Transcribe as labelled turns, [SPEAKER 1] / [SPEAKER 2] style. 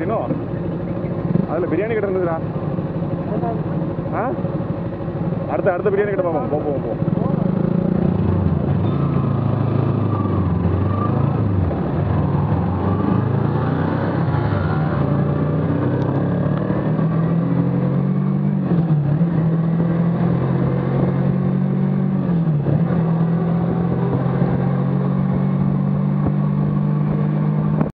[SPEAKER 1] டினோ அதில் பிரியாணி கடை இருந்ததுடா. ஆ? அடுத்த அடுத்த பிரியாணி கடை பார்ப்போம் போவோம் போவோம்